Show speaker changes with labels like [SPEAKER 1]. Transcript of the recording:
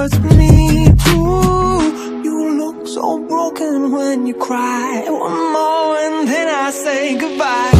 [SPEAKER 1] hurts me too. You look so broken when you cry. One more and then I say goodbye.